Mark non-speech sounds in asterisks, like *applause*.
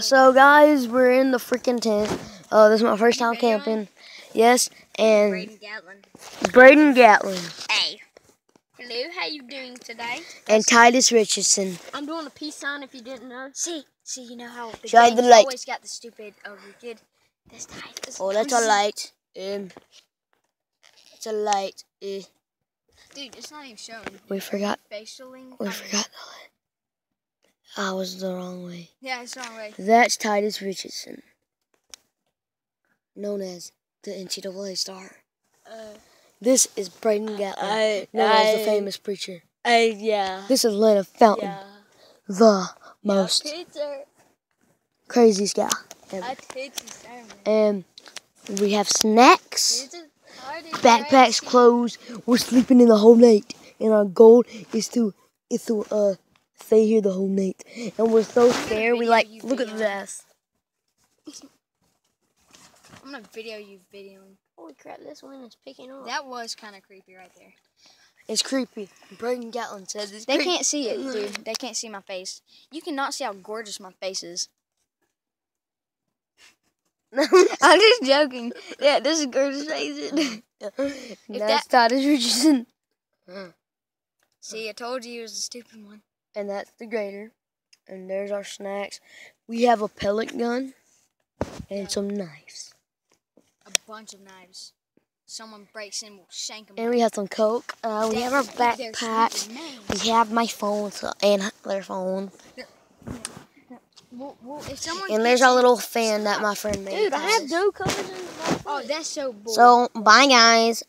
So guys, we're in the freaking tent. Uh, this is my first time camping. Yes, and Braden Gatlin. Braden Gatlin Hey. Hello, how you doing today? and Titus Richardson. I'm doing a peace sign if you didn't know. See, see, you know how the Shine the light. always got the stupid ugly kid. This time, this Oh, that's a light. Um, it's a light. Eh, Dude, it's not even showing. we forgot. Facialing. We I mean, forgot the light. I was the wrong way. Yeah, it's wrong way. That's Titus Richardson, known as the NCAA star. Uh, This is Braden Gatlin, I- known as the famous preacher. I yeah. This is Landon Fountain, Yeah. the most Peter, craziest guy ever. I teach you sermon. And we have snacks, This is hard and backpacks, clothes. We're sleeping in the whole night, and our goal is to is to uh stay here the whole night. And we're so scared. We like you look at videoing. this. *laughs* I'm gonna video you videoing. Holy crap! This one is picking up. That was kind of creepy right there. It's creepy. Braden Gatlin says it's They creepy. can't see it, dude. *laughs* They can't see my face. You cannot see how gorgeous my face is. *laughs* I'm just joking. Yeah, this is gorgeous face. That's Titus Richardson, see, I told you it was a stupid one. And that's the grater. And there's our snacks. We have a pellet gun and some knives. A bunch of knives. Someone breaks in, we'll shank them. And we have some coke. Uh, we have our backpacks. We have my phone so, and their phone. Well, well, if And there's our little fan that my friend made. Dude, I have us. dough covers in my Oh, that's so boring. So, bye guys.